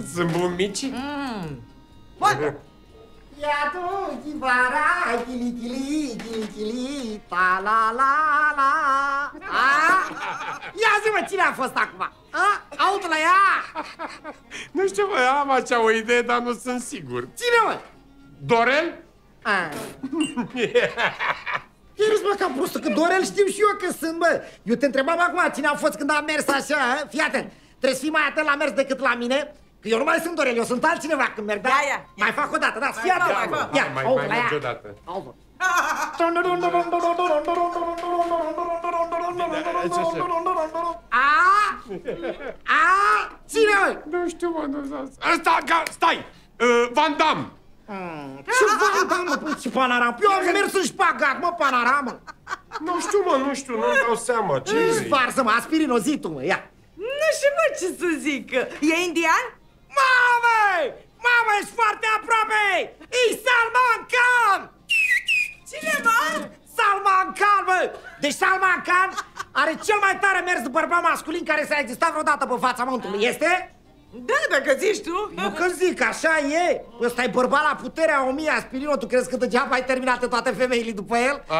Sunt bun mici? Mm. Bă, Ia tu, chivara, chili, chili, chili, chili, ta la la la. A? Ia zi mă, cine a fost acum? A? Aută la ea? Nu știu, bă, am așa o idee, dar nu sunt sigur. Cine mă? Dorel? A. Ei, râs, mă, ca prostă, că Dorel știu și eu că sunt, bă. Eu te întrebam acum cine a fost când am mers așa, a? Fii atent. Trebuie să fii mai atent la mers decât la mine. Că eu nu mai sunt Dorel, eu sunt altcineva când merg, da? Ia, ia, ia. Mai fac o dată, da, fii Mai atent. fă, mai fă. Ia, mai, aută mai la merge ea. odată. Aută. A? A? Cine, mă? Nu știu, mă, nu Ăsta, ga, stai! Uh, Van Damme! Ce Van mă, păi, ce panoramă? Eu am mers în șpagat, mă, panoramă. Nu știu, mă, nu știu, nu-mi dau seama. Ce Ce varsă, mă, aspirinozitul, mă, ia. nu știu, mă, ce să zic. E indian? Mamă! Mamă, ești foarte aproape! E Salman Khan! Cine, mă? Salman Khan, bă! Deci Salman Khan are cel mai tare mers de bărbat masculin care s-a existat vreodată pe fața mântului. Este? Da, dacă zici tu. Nu că zic, așa e. Ăsta e bărbat la puterea o mie aspirino. Tu crezi că degeaba ai terminat toate femeile după el? A.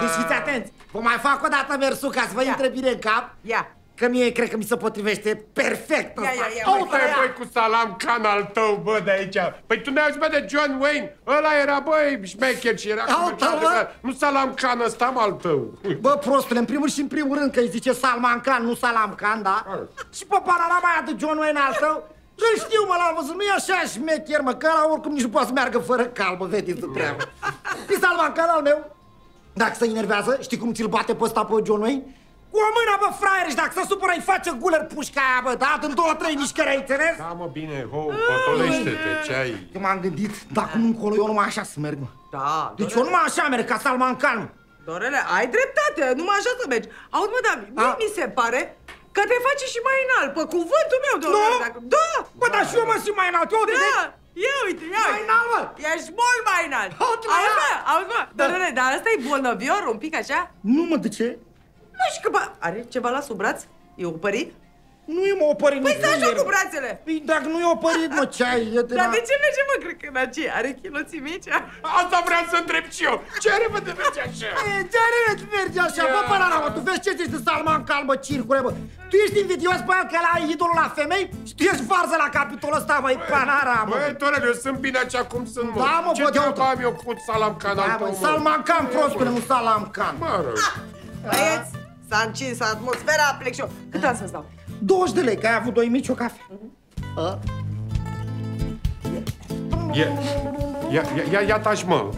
Deci fiți atenți. Vă mai fac o dată mersul ca să vă Ia. intre bine în cap. Ia. Că mie cred că mi se potrivește perfect ăsta. ia, ia, Aută, Stai, ia. băi, cu salam can al tău, bă, de aici. Păi tu ne-auzi, bă, de John Wayne? Ăla era, băi, șmecher și era... Aută, bă. Nu salam can ăsta, mă, al tău. Bă, prostule, în primul și în primul rând că îi zice Salman Khan, nu Salam Khan, da? Hai. Și pe panorama aia de John Wayne al tău, îl știu, mă, l-am văzut, nu e așa șmecher, mă, că ăla oricum nici nu poate să meargă fără cal, mă, vedeți de treabă. Și Salman Khan al meu, dacă se enervează, știi cum ți-l bate pe ăsta pe John Wayne? Cu o mână, bă, fraier, și dacă se supără, îi face guler pușca aia, bă, da? În două, trei mișcări, ai înțeles? Da, mă, bine, ho, potolește-te, ce ai? Eu m-am gândit, dacă acum încolo eu numai așa să merg, mă. Da, Deci eu numai așa merg, ca Salman Khan, mă. Dorele, ai dreptate, numai așa să mergi. Aud, mă, dar mie A. mi se pare că te face și mai înalt, pe cuvântul meu, Dorele. Nu? Dacă... Da! Bă, dar și eu mă simt mai înalt, eu, de Da! Ia uite, ia Mai uite. înalt, mă. Ești mult mai înalt. Auzi, mă, Auzi, mă, ia. auzi, mă. Dorele, dar ăsta e bolnăvior, un pic așa? Nu, mă, de ce? Nu știu că ba... Are ceva la sub braț? E opărit? Nu e mă opărit Păi nici stai nu așa e. cu brațele. Păi dacă nu e opărit, mă, ce ai? E de Dar la- de ce merge, mă, cred că în aceea? Are chiloții mici? Asta vreau să întreb și eu. Ce repede merge așa? E, ce are îți merge așa, bă, până la mă, tu vezi ce zici de Salman Khan, bă, circule, bă. Tu ești invidios pe el că ăla e idolul la femei și tu ești varză la capitolul ăsta, băi, panara, mă. Băi, Dorel, eu sunt bine așa cum sunt, mă. Da, mă, Ce bă, de treabă auto. am eu cu salam can al Da, tău, bă, mă? Salman Khan, prostule, nu Salam Khan. Mă rog. Băieți, s-a încins atmosfera, plec și eu. Cât am să stau? 20 de lei, că ai avut doi mici o cafea. A? Ia, ia, ia, ia, ia taci, mă.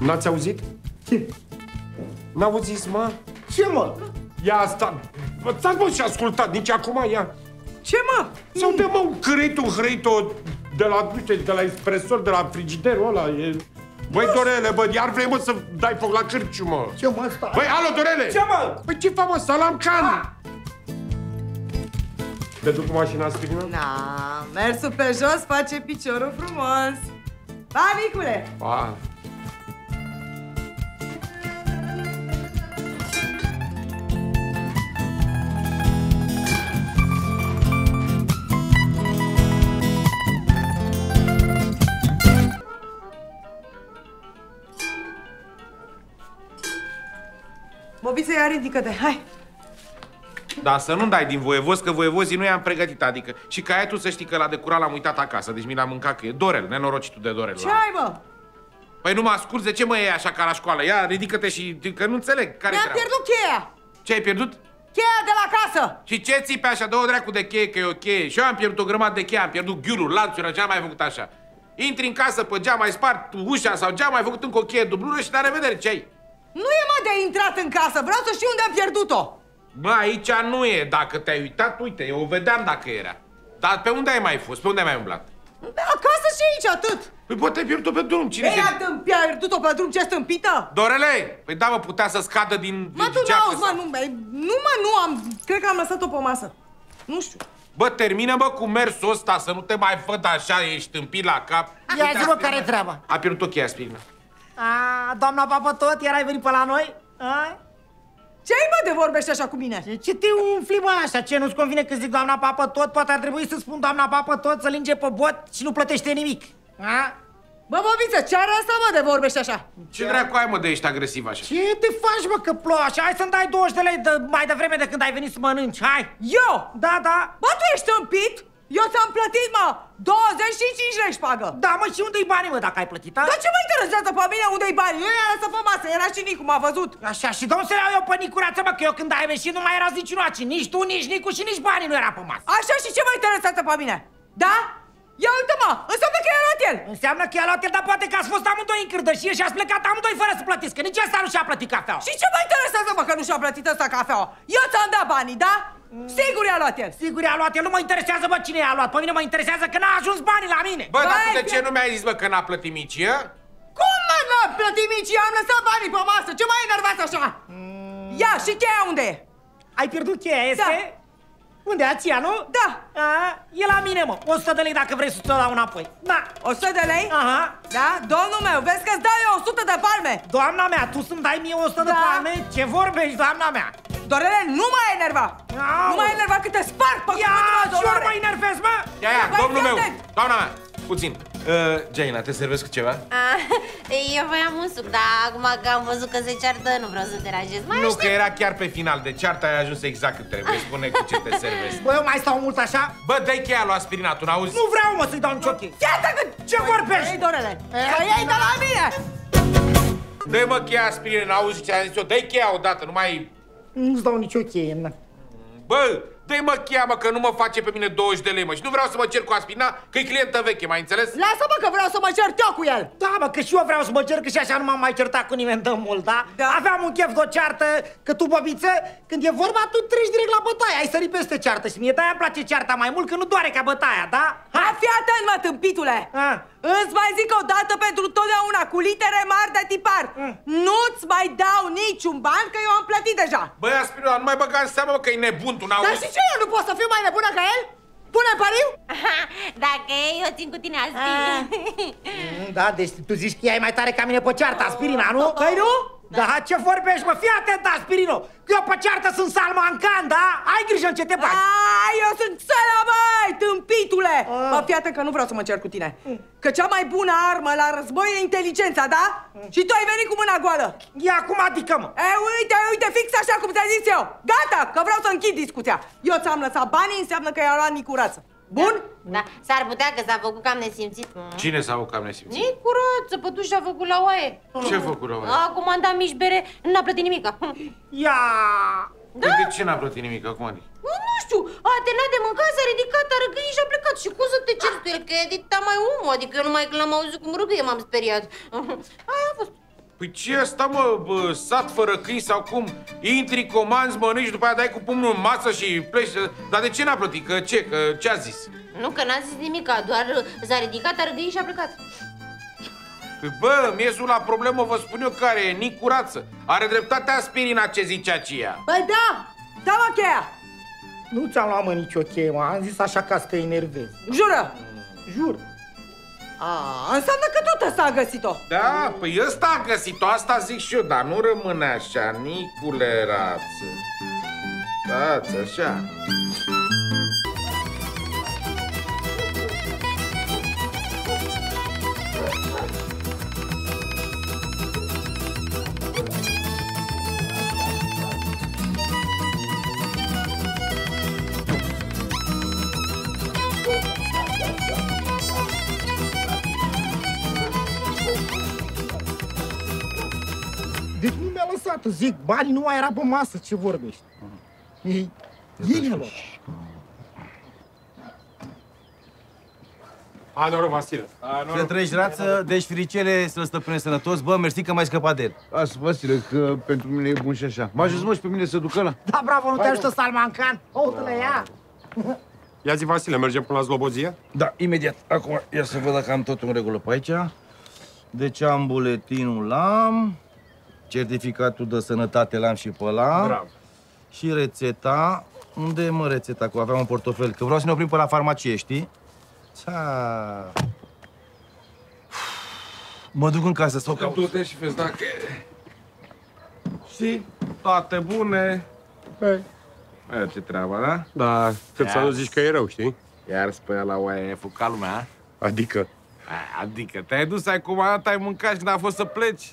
N-ați auzit? Ce? N-auziți, mă? Ce, mă? Ia asta. Bă, Stați, mă, și ascultat, nici acum, ia. Ce, mă? Sau de mă, un creit, un hrăito de la, nu știu, de la espresor, de la frigiderul ăla, e... Băi, Dorele, bă, iar vrei, mă, să dai foc la cârciu, mă. Ce, mă, stai? Băi, alo, Dorele! Ce, mă? Păi ce fac, mă, salam can? Te duc cu mașina aspirină? Na, mersul pe jos face piciorul frumos. Pa, micule! Pa. Ia ridică-te, hai! Da, să nu dai din voievoz, că voievozii nu i-am pregătit, adică și caietul să știi că la de curat l-am uitat acasă, deci mi l-am mâncat că e Dorel, nenorocitul de Dorel. Ce la- ai, mă? Păi nu mă ascult, de ce mă iei așa ca la școală? Ia, ridică-te și... că nu înțeleg, care Mi-am pierdut cheia! Ce ai pierdut? Cheia de la casă! Și ce ții pe așa? Dă o dracu de cheie, că e o cheie. Și eu am pierdut o grămadă de cheie, am pierdut ghiuluri, lanțuri, ce am mai făcut așa. Intri în casă pe geam, ai spart ușa sau geam, ai făcut încă o cheie dublură și la revedere, ce ai? Nu e, mă, de intrat în casă, vreau să știu unde am pierdut-o! Bă, aici nu e. Dacă te-ai uitat, uite, eu o vedeam dacă era. Dar pe unde ai mai fost? Pe unde ai mai umblat? Acasă și aici, atât! Păi poate ai pierdut pe drum. Cine Ei, se... a tâmpi- a pierdut-o pe drum, ce stâmpită? Dorele! Păi da, mă, putea să scadă din... Mă, tu geacă n-auzi, mă, sau- nu, bă, nu, mă, nu am, cred că am lăsat-o pe masă. Nu știu. Bă, termină, bă, cu mersul ăsta, să nu te mai văd așa, ești tâmpit la cap. Ia Uite, zi, mă, aspirina. care-i treaba? A pierdut o cheie aspirina. A, doamna papă tot, erai venit pe la noi? A? Ce-ai, mă, de vorbești așa cu mine? Ce, ce te umfli, mă, așa? Ce, nu-ți convine că zic doamna papă tot? Poate ar trebui să spun doamna papă tot, să linge pe bot și nu plătește nimic. A? Bă, Bobiță, ce are asta, mă, de vorbești așa? Ce dracu ai, mă, de ești agresiv așa? Ce te faci, mă, că plouă așa? Hai să-mi dai 20 de lei de, mai devreme de când ai venit să mănânci, hai! Eu? Da, da. Bă, tu ești împit? Eu ți-am plătit, mă, 25 lei șpagă. Da, mă, și unde-i banii, mă, dacă ai plătit, a? Dar ce mă interesează pe mine unde-i bani? Eu i-am lăsat pe masă, era și Nicu, m-a văzut. Așa, și domnul să le iau eu pe nicurață, mă, că eu când ai ieșit nu mai erați niciunaci. Nici tu, nici Nicu și nici banii nu era pe masă. Așa și ce mă interesează pe mine? Da? Ia uite-mă, înseamnă că i-a luat el. Înseamnă că i-a luat el, dar poate că ați fost amândoi în cârdășie și ați plecat amândoi fără să plătiți, că nici asta nu și-a plătit cafeaua. Și ce mă interesează, mă, că nu și-a plătit ăsta cafeaua? Eu ți-am dat banii, da? Sigur i-a luat el. Sigur i-a luat el, nu mă interesează, bă, cine i-a luat. Pe mine mă interesează că n-a ajuns banii la mine. Bă, dar tu Băi, de ce că- nu mi-ai zis, bă, că n-a plătit mici, ă? Cum mă n-a plătit mici? Am lăsat banii pe masă. Ce mai enervați așa? Ia, și cheia unde e? Ai pierdut cheia, este? Unde, ația, nu? Da. A, e la mine, mă. 100 de lei dacă vrei să ți-o dau înapoi. Da. 100 de lei? Aha. Da? Domnul meu, vezi că-ți dau eu 100 de palme. Doamna mea, tu să-mi dai mie 100 de Da. palme? Ce vorbești, doamna mea? Dorele, nu mai enerva. Au. Nu mai enerva că te sparg pe Ia, cuvântul meu, și ori Dorele. mă enervez, mă! Ia, ia, Băi, domnul fii meu, atent. doamna mea, puțin. Uh, Jaina, te servesc cu ceva? Ah, eu voiam un suc, dar acum că am văzut că se ceartă, nu vreau să te deranjez. Mai Nu, aștept. că era chiar pe final, de cearta ai ajuns exact cât trebuie. Spune cu ce te servesc. Bă, eu mai stau mult așa? Bă, dai cheia lui aspirinatul, n-auzi? Nu vreau, mă, să-i dau nicio cheie. Iată că... Ce vorbești? Ei, Dorele, că iei de la mine. Dă-i mă cheia aspirină, n-auzi ce am zis eu? Dai cheia odată, nu mai... Nu-ți dau nicio cheie, na. Bă, dă-i mă cheia, mă, că nu mă face pe mine 20 de lei, mă. Și nu vreau să mă cer cu aspirina, că e clientă veche, mai înțeles? Lasă-mă că vreau să mă cert eu cu el. Da, mă, că și eu vreau să mă cer, că și așa nu m-am mai certat cu nimeni de mult, da? Da. Aveam un chef de o ceartă, că tu, băbiță, când e vorba, tu treci direct la bătaie, ai sărit peste ceartă și mie de-aia îmi place cearta mai mult, că nu doare ca bătaia, da? Ha, fii atent, mă, tâmpitule! A. Îți mai zic o dată pentru totdeauna, cu litere mari de tipar. Mm. Nu-ți mai dau niciun ban, că eu am plătit deja. Băi, aspirina, nu mai băga în seamă, mă, că e nebun, tu Dar n-auzi? și ce, eu nu pot să fiu mai nebună ca el? Pune pariu? Dacă e, eu țin cu tine azi. Mm, Da, deci tu zici că ea e mai tare ca mine pe ceartă, aspirina, nu? Păi nu? Da, ce vorbești, mă? Fii atent, Aspirino! Că eu pe ceartă sunt Salman Khan, da? Ai grijă în ce te bagi! A, eu sunt țara, băi, tâmpitule! Ah. Bă, fii atent că nu vreau să mă cer cu tine. Că cea mai bună armă la război e inteligența, da? Și tu ai venit cu mâna goală. Ia acum adică, mă! E, uite, uite, fix așa cum ți-am zis eu. Gata, că vreau să închid discuția. Eu ți-am lăsat banii, înseamnă că i-a luat Nicurață. Bun? Da, s-ar putea că s-a făcut cam nesimțit. Cine s-a făcut cam nesimțit? Nici curăță, pătuși a făcut la oaie. Ce a făcut rău? A comandat mici bere, n-a plătit nimica. Ia! Da? De ce n-a plătit nimic acum? adică? Nu știu, a terminat de mâncat, s-a ridicat, a răgăit și a plecat. Și cum să te cerți tu el, că e dicta mai omul, adică eu numai când l-am auzit cum râgăie m-am speriat. Aia a fost. Păi ce e asta, mă, bă, sat fără câini sau cum? Intri, comanzi, mănânci, după aia dai cu pumnul în masă și pleci. Dar de ce n-a plătit? Că ce? Că ce a zis? Nu, că n-a zis nimica, doar s-a ridicat, a răgăit și a plecat. Păi bă, miezul la problemă vă spun eu care e, Nic Curață. Are dreptate aspirina ce zicea aceea. Păi da, da mă cheia. Nu ți-am luat, mă, nicio cheie, mă. Am zis așa ca să te enervezi. Jură. Jur. A, înseamnă că tot ăsta a găsit-o. Da, păi ăsta a găsit-o, asta zic și eu, dar nu rămâne așa, Nicule Rață. Stați așa. Nu mi-a lăsat, zic, banii nu mai era pe masă, ce vorbești? Ei, el i-a luat. A, noroc, Vasile. Să treci rață, deci fricele să-l stăpâne sănătos. Bă, mersi că m-ai scăpat de el. Lasă, Vasile, că pentru mine e bun și așa. Mă ajuți, mă, și pe mine să ducă la. Da, bravo, nu te ajută Salman Khan. Uite-le, ia! Ia zi, Vasile, mergem până la Zlobozie? Da, imediat. Acum, ia să văd dacă am totul în regulă pe aici. Deci am buletinul l-am, certificatul de sănătate l-am și pe ăla. Bravo. Și rețeta. Unde e, mă, rețeta? Cu aveam un portofel. Că vreau să ne oprim pe la farmacie, știi? Ța... Mă duc în casă să o caut. Du-te și vezi dacă... Și toate bune. Păi, Aia ce treaba, da? da, cât să Ia. nu zici că e rău, știi? Iar spui la oaie, e fucat lumea, a? Adică, A, Adică te-ai dus, ai comandat, ai mâncat și n-a fost să pleci?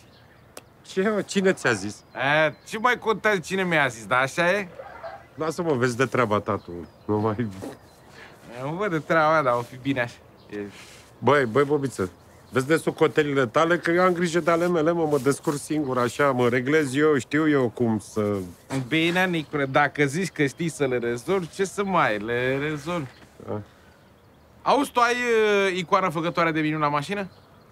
Ce, mă, cine ți-a zis? A, ce mai contează cine mi-a zis, da, așa e? Lasă-mă, vezi de treaba ta tu. Nu mai... Nu văd de treaba aia, dar o fi bine așa. E... Băi, băi, Bobiță, vezi de socotelile tale că eu am grijă de ale mele, mă, mă descurc singur, așa, mă reglez eu, știu eu cum să... Bine, Nicule, dacă zici că știi să le rezolvi, ce să mai le rezolvi? Da. Auzi, tu ai uh, icoana făcătoare de minuni la mașină?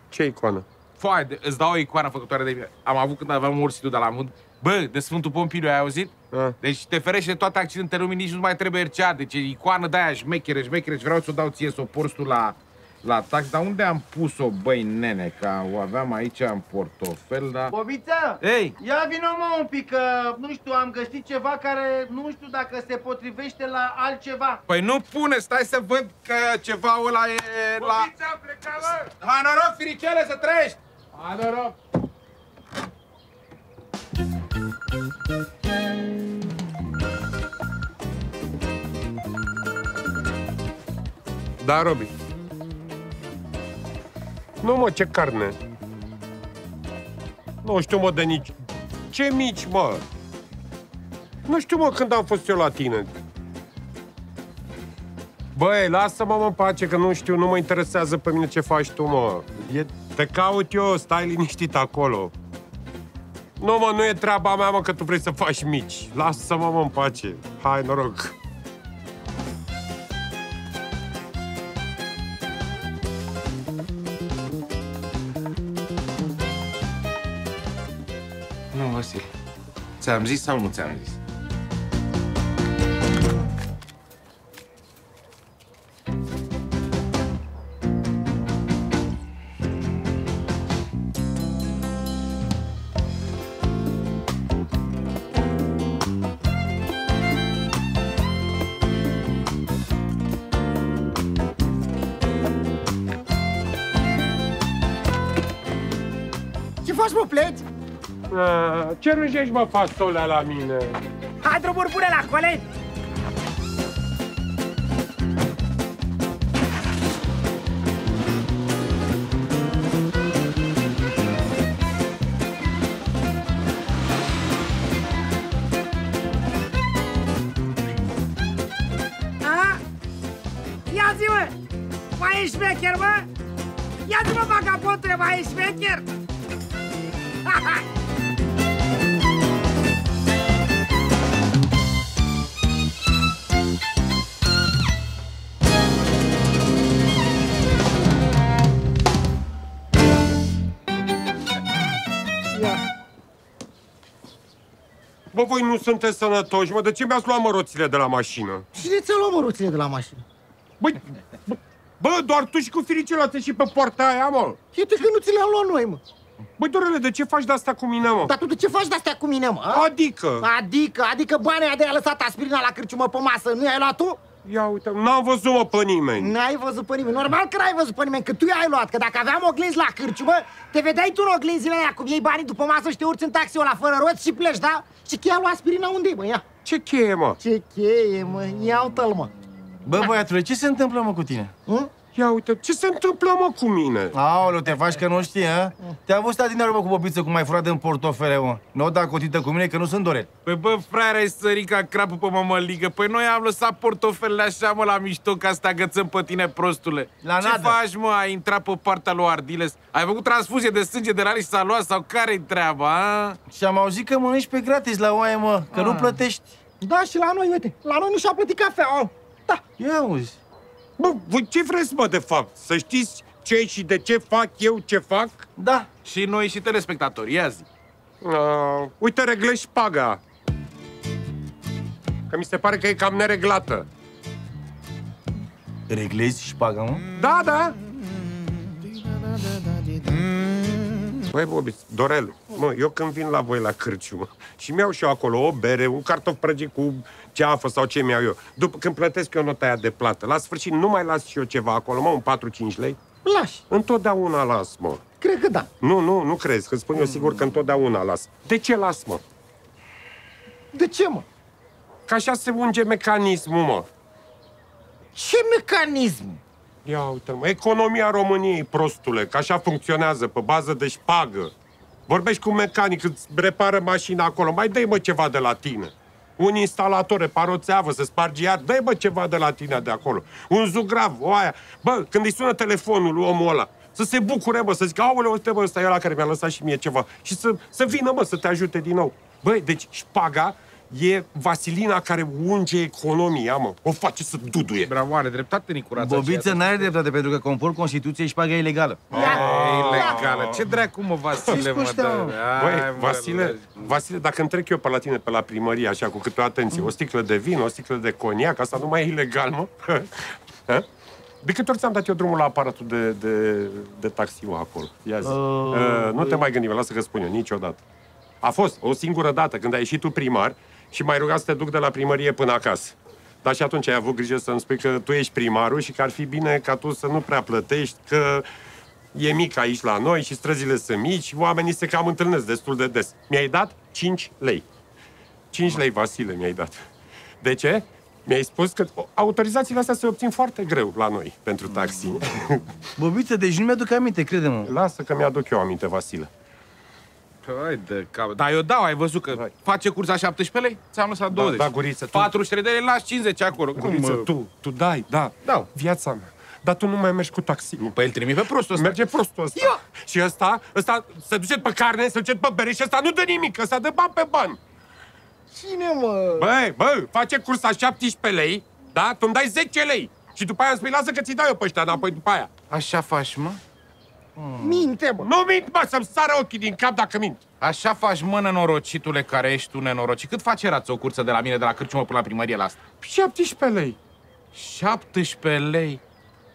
Ce icoană? Foai, de, îți dau o icoană făcătoare de minuni. Am avut când aveam ursitul de la mund. Bă, de Sfântul Pompiliu, ai auzit? A. Deci te ferește de toate accidentele lumii, nici nu mai trebuie RCA. Deci e icoană de aia șmechere, șmechere și vreau să o dau ție, să o porți tu la, la tax. Dar unde am pus-o, băi, nene? Că o aveam aici în portofel, dar... Bobiță! Ei, Ia vină mă un pic, că nu știu, am găsit ceva care nu știu dacă se potrivește la altceva. Păi nu pune, stai să văd că ceva ăla e la... Bobița, pleca, mă! Hai noroc, firicele, să trăiești! Hai noroc! Da, Robi. Nu, mă, ce carne. Nu știu, mă, de nici... Ce mici, mă? Nu știu, mă, când am fost eu la tine. Băi, lasă-mă, mă, în pace, că nu știu, nu mă interesează pe mine ce faci tu, mă. E... Te caut eu, stai liniștit acolo. Nu, mă, nu e treaba mea, mă, că tu vrei să faci mici. Lasă-mă, mă, în pace. Hai, noroc. Nu, Vasile. Ți-am zis sau nu ți-am zis? Ce faci, mă, pleci? Ah, Ce rânjești, mă, fasolea la mine? Hai drumuri bune la colet! A? Ia zi, mă! Mai ești șmecher, mă? Ia zi, mă, vagabondule, mai ești șmecher? Bă, voi nu sunteți sănătoși, mă? De ce mi-ați luat măroțile de la mașină? Cine ți-a luat măruțile de la mașină? Băi, bă, bă, doar tu și cu firicele ați ieșit pe poarta aia, mă? Uite că nu ți le-am luat noi, mă. Băi, Dorele, de ce faci de-asta cu mine, mă? Dar tu de ce faci de-astea cu mine, mă? a? Adică, Adică, adică banii aia de a lăsat aspirina la cârciumă pe masă, nu i-ai luat tu? Ia uite, n-am văzut, mă, pe nimeni. N-ai văzut pe nimeni. Normal că n-ai văzut pe nimeni, că tu i-ai luat. Că dacă aveam oglinzi la cârciumă, te vedeai tu în oglinzile aia, cum iei banii după masă și te urci în taxi la fără roți și pleci, da? Și cheia lui aspirina unde e, mă? Ia. Ce cheie, mă? Ce cheie, mă? Ia uite-l, mă. Bă, băiatule, ce se întâmplă, mă, cu tine? Hm? Ia uite, ce se întâmplă, mă, cu mine? Aoleu, te faci că nu știi, hă? Te-a văzut adineară, mă, cu bobiță, cum ai furat în portofele, mă. Nu o da cotită cu mine, că nu sunt dorel. Păi bă, fraier, ai sărit ca crapul pe mămăligă. Păi noi am lăsat portofelele așa, mă, la mișto, ca să te agățăm pe tine, prostule. La Ce nadă. faci, mă? Ai intrat pe partea lui Ardiles? Ai făcut transfuzie de sânge de la și s-a luat sau care-i treaba, a? Și am auzit că mănânci pe gratis la oaie, mă, că nu plătești. Da, și la noi, uite, la noi nu și-a plătit cafea, Da. Ia auzi. Bă, voi ce vreți, mă, de fapt? Să știți ce și de ce fac eu ce fac? Da. Și noi și telespectatori, ia zi. Uh, uite, reglez șpaga. Că mi se pare că e cam nereglată. Reglezi șpaga, mă? Da, da. Băi, Bobi, Dorel, mă, eu când vin la voi la cârciumă și mi-au și eu acolo o bere, un cartof prăjit cu ceafă sau ce mi-au eu, după când plătesc eu nota aia de plată, la sfârșit nu mai las și eu ceva acolo, mă, un 4-5 lei? Lași. Întotdeauna las, mă. Cred că da. Nu, nu, nu crezi, că spun eu sigur că întotdeauna las. De ce las, mă? De ce, mă? Că așa se unge mecanismul, mă. Ce mecanism? Ia uite mă, economia României, prostule, că așa funcționează, pe bază de șpagă. Vorbești cu un mecanic, îți repară mașina acolo, mai dă mă ceva de la tine. Un instalator repară o țeavă, să spargi iar, dă mă ceva de la tine de acolo. Un zugrav, o aia. Bă, când îi sună telefonul lui omul ăla, să se bucure, bă, să zică, aoleu, uite, bă, ăsta e ăla care mi-a lăsat și mie ceva. Și să, să vină, mă, să te ajute din nou. Băi, deci șpaga e vasilina care unge economia, mă. O face să duduie. Bravo, are dreptate, Nicurața. Bobiță n-are dreptate, pentru că conform Constituției șpaga e ilegală. E ilegală. Ce dracu, mă, Vasile, mă, ăștia, dă. mă? Băi, Hai, mă, Vasile, mă. Vasile, dacă îmi trec eu pe la tine, pe la primărie, așa, cu câte o atenție, o sticlă de vin, o sticlă de coniac, asta nu mai e ilegal, mă? Ha? De câte ori ți-am dat eu drumul la aparatul de, de, de taxiu acolo? Ia zi. Uh, nu te mai gândi, mă, lasă că spun eu, niciodată. A fost o singură dată când ai ieșit tu primar și m-ai rugat să te duc de la primărie până acasă. Dar și atunci ai avut grijă să-mi spui că tu ești primarul și că ar fi bine ca tu să nu prea plătești, că e mic aici la noi și străzile sunt mici și oamenii se cam întâlnesc destul de des. Mi-ai dat 5 lei. 5 lei, Vasile, mi-ai dat. De ce? Mi-ai spus că autorizațiile astea se obțin foarte greu la noi pentru taxi. Bobiță, deci nu mi-aduc aminte, crede-mă. Lasă că mi-aduc eu aminte, Vasile. Hai de cap. Dar eu dau, ai văzut că Hai. face cursa 17 lei? Ți-am lăsat 20. da, guriță, tu- 43 de lei, lași 50 acolo. Cum, Guriță, mă? tu, tu dai, da. Dau. Viața mea. Dar tu nu mai mergi cu taxi. Păi îl trimit pe prostul ăsta. Merge prostul ăsta. Ia! Și ăsta, ăsta se duce pe carne, se duce pe bere și ăsta nu dă nimic, ăsta dă bani pe bani. Cine, mă? Băi, bă, face cursa 17 lei, da? Tu îmi dai 10 lei. Și după aia îmi spui, lasă că ți dau eu pe ăștia înapoi după aia. Așa faci, mă? Minte, mă. Nu mint, mă, să-mi sară ochii din cap dacă mint. Așa faci, mă, nenorocitule, care ești tu nenorocit. Cât face rață o cursă de la mine, de la Cârciumă până la primărie la asta? 17 lei. 17 lei.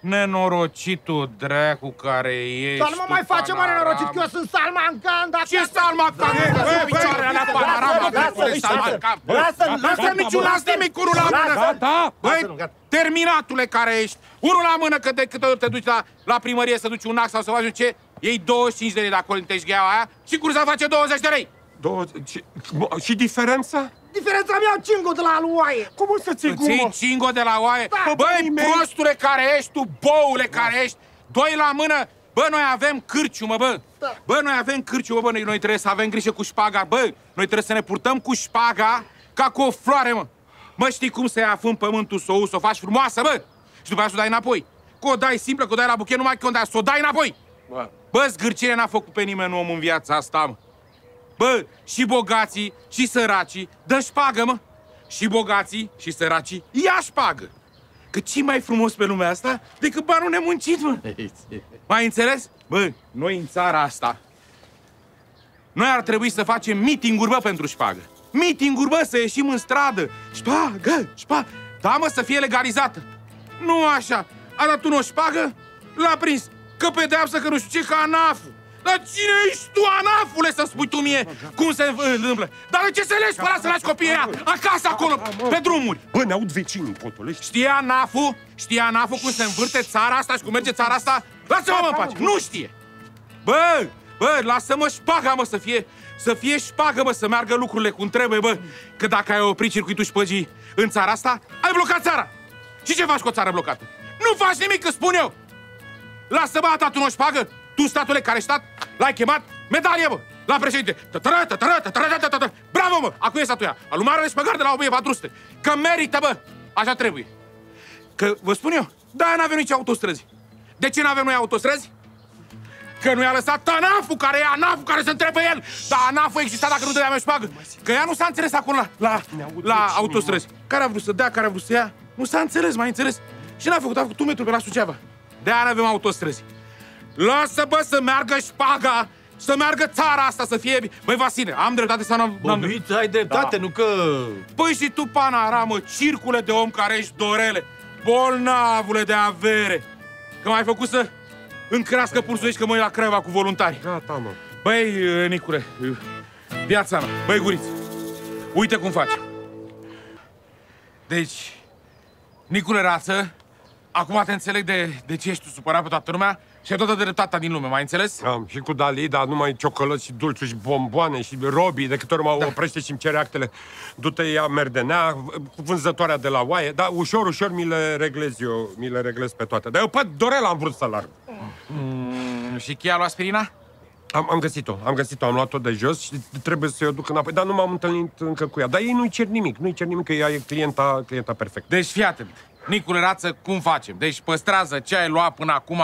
Nenorocitul dracu care ești Dar nu mă tu, mai face mare panoramă. norocit, că eu sunt Salman Khan, dacă... Ce Salman Khan? Lasă, Băi, lasă, picioarele alea, lasă, panorama, lasă, dracule, lasă, Salman lasă. Khan. Lasă, Nu lasă, să niciun las lasă. nimic, unul la mână. Lasă, da. Băi, Lasă-l, gata. terminatule care ești, unul la mână, că de câte ori te duci la, la primărie să duci un act sau să faci un ce, iei 25 de lei de acolo în teșgheaua aia și cursa face 20 de lei. 20... Și, mă, și diferența? Diferența mea cingu de la aluaie. Cum o să ții Îți iei gumă? cingo de la oaie? Da, Băi, banii mei. prostule care ești tu, boule care ești, doi la mână, bă, noi avem cârciumă, bă. Da. Bă, noi avem cârciumă, bă, noi, noi trebuie să avem grijă cu șpaga, bă. Noi trebuie să ne purtăm cu șpaga ca cu o floare, mă. Mă, știi cum să ia fân pământul, să o uzi, să o faci frumoasă, bă? Și după aceea să o dai înapoi. Că o dai simplă, că o dai la buchet, numai că o dai, să o dai înapoi. Bă, Bă, zgârcire n-a făcut pe nimeni om în viața asta, mă. Bă, și bogații, și săracii, dă șpagă, mă. Și bogații, și săracii, ia șpagă. Că ce mai frumos pe lumea asta decât banul nemuncit, mă. Mai înțeles? Bă, noi în țara asta, noi ar trebui să facem meeting-uri, bă, pentru șpagă. Meeting-uri, bă, să ieșim în stradă. Șpagă, șpagă. Da, mă, să fie legalizată. Nu așa. A dat un o șpagă, l-a prins. Că pedeapsă, că nu știu ce, că anaful. Dar cine ești tu, anafule, să spui tu mie cum se întâmplă? Dar de ce să legi pe ăla să lași copiii ăia acasă, acolo, pe drumuri? bă, ne aud vecinii, potole. Știe ANAF-ul? Știe ANAF-ul cum se învârte țara asta și cum merge țara asta? Lasă-mă mă în pace, nu știe! Bă, bă, lasă-mă șpaga, mă, să fie, să fie șpagă, mă, să meargă lucrurile cum trebuie, bă. Că dacă ai oprit circuitul șpăgii în țara asta, ai blocat țara. Și ce faci cu o țară blocată? Nu faci nimic, că spun eu! Lasă-mă, a dat un o șpagă, tu, statule care stat, l-ai chemat, medalie, bă, la președinte. Tătără, tătără, tătără, tătără, tătără. Bravo, mă, acum e statuia. Alumare de șpăgar de la 1400. Că merită, bă, așa trebuie. Că, vă spun eu, da, n-avem nici autostrăzi. De ce n-avem noi autostrăzi? Că nu i-a lăsat ANAF-ul, care e ANAF-ul, care se întreabă el. Dar ANAF-ul exista dacă nu dădeam eu șpagă. Că ea nu s-a înțeles acolo la, la, la autostrăzi. Care a vrut să dea, care a vrut să ia. Nu s-a înțeles, mai înțeles. Și n-a făcut, a făcut un metru pe la Suceava. De-aia nu avem autostrăzi. Lasă, bă, să meargă șpaga, să meargă țara asta, să fie... Băi, Vasile, am dreptate sau n-am... n-am- Bobiță, ai dreptate, nu că... Păi și tu, panaramă, circule de om care ești dorele, bolnavule de avere, că m-ai făcut să încrească pulsul aici că mă uit la Craiova cu voluntari. Gata, mă. Băi, Nicule, viața mea, băi, guriță, uite cum faci. Deci, Nicule Rață acum te înțeleg de, de ce ești tu supărat pe toată lumea și ai toată dreptatea din lume, mai înțeles? Am și cu Dalida, numai ciocolăți și dulciuri și bomboane și robii, de câte ori mă da. oprește și îmi cere actele. Du-te ia merdenea, vânzătoarea de la oaie, da, ușor, ușor mi le reglez eu, mi le reglez pe toate. Dar eu pe Dorel am vrut să larg. Mm, și cheia lui aspirina? Am, am găsit-o, am găsit-o, am luat-o de jos și trebuie să o duc înapoi, dar nu m-am întâlnit încă cu ea. Dar ei nu-i cer nimic, nu-i cer nimic, că ea e clienta, clienta perfectă. Deci fii atent. Nicule Rață, cum facem? Deci păstrează ce ai luat până acum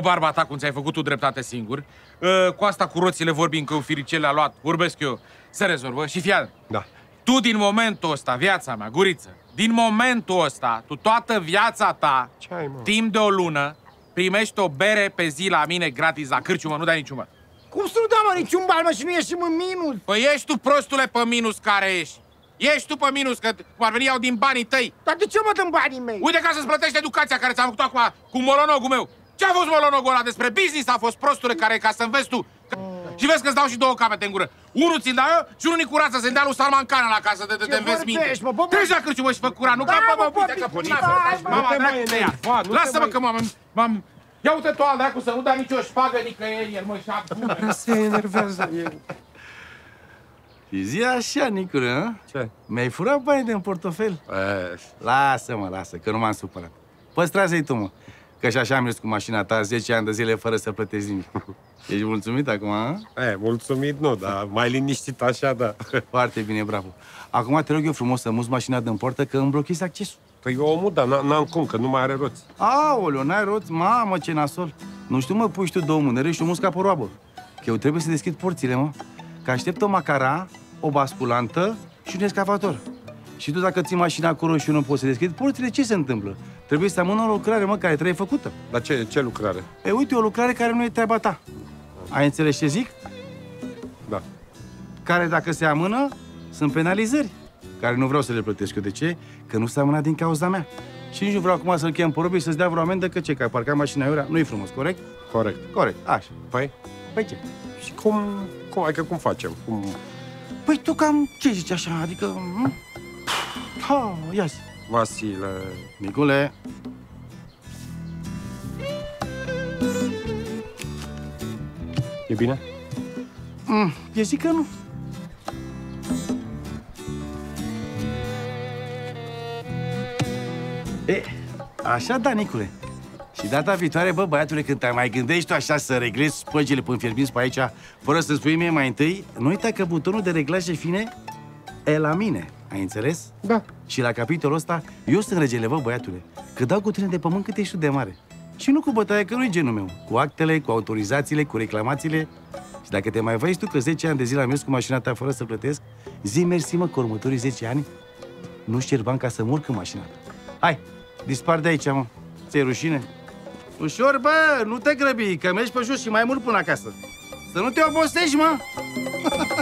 pe barba ta, cum ți-ai făcut tu dreptate singur. Uh, Cu asta cu roțile vorbim că firicele a luat, vorbesc eu, se rezolvă. Și fii atent. Da. Tu din momentul ăsta, viața mea, guriță, din momentul ăsta, tu toată viața ta, Ce ai, mă? timp de o lună, primești o bere pe zi la mine gratis la cârciumă, nu dai niciun bani. Cum să nu dau, mă, niciun bani, mă, și nu ieșim în minus? Păi ești tu prostule pe minus care ești. Ești tu pe minus, că cum ar veni iau din banii tăi. Dar de ce mă dăm banii mei? Uite ca să-ți plătești educația care ți-am făcut acum cu molonogul meu. Ce a fost molonogul ăla? Despre business a fost prostule care ca să înveți tu. Și vezi că îți dau și două capete în gură. Unul ți-l dau eu și unul Nicurață să-i dea lui Salman Khan la casă de, de, Ce de înveți minte. vorbești, mă, bă, bă? Treci la cârciumă și fă curat, nu Da, ca bă, mă, bă, uite că bă, pune. da, mă, Mama, nu te dracu mai de ea. enerva, nu te Lasă-mă mai- că m-am... m-am... Ia uite tu al dracu să nu dai nicio șpagă nicăieri, el mă și Se enervează. E... Și zi așa, Nicule, hă? Ce? Mi-ai furat banii din portofel? E, Lasă-mă, lasă, că nu m-am supărat. Păstrează-i tu, mă. Că și așa am mers cu mașina ta 10 ani de zile fără să plătești nimic. Ești mulțumit acum, hă? e, mulțumit nu, dar mai liniștit așa, da. Foarte bine, bravo. Acum te rog eu frumos să muți mașina din portă că îmi blochezi accesul. Păi eu omul, dar n- n-am cum, că nu mai are roți. Aoleu, n-ai roți? Mamă, ce nasol. Nu știu, mă, pui și tu două mânere și o muți ca pe roabă. Că eu trebuie să deschid porțile, mă. Că aștept o macara, o basculantă și un escavator. Și tu dacă ții mașina acolo și eu nu poți să deschid porțile, ce se întâmplă? Trebuie să amână o lucrare, mă, care trebuie făcută. Dar ce, ce lucrare? E, uite, o lucrare care nu e treaba ta. Ai înțeles ce zic? Da. Care, dacă se amână, sunt penalizări. Care nu vreau să le plătesc eu. De ce? Că nu s-a amânat din cauza mea. Și nici nu vreau acum să-l chem pe Robi să-ți dea vreo amendă că ce, că ai parcat mașina aiurea. Nu e frumos, corect? Corect. Corect, așa. Păi? Păi ce? Și cum, cum, adică cum facem? Cum... Păi tu cam ce zici așa, adică... hm? Ha, ia zi. Vasile... Micule, E bine? mm, eu zic că nu. E, așa da, Nicule. Și data viitoare, bă, băiatule, când te mai gândești tu așa să reglezi spăgile până fierbinți pe aici, fără să spui mie mai întâi, nu uita că butonul de reglaje fine e la mine. Ai înțeles? Da. Și la capitolul ăsta, eu sunt regele, bă, băiatule. Că dau cu tine de pământ cât ești tu de mare. Și nu cu bătaie, că nu-i genul meu. Cu actele, cu autorizațiile, cu reclamațiile. Și dacă te mai vezi tu că 10 ani de zile am mers cu mașina ta fără să plătesc, zi mersi, mă, că următorii 10 ani nu-și cer bani ca să murc în mașina ta. Hai, dispar de aici, mă. Ți-e rușine? Ușor, bă, nu te grăbi, că mergi pe jos și mai mult până acasă. Să nu te obosești, mă!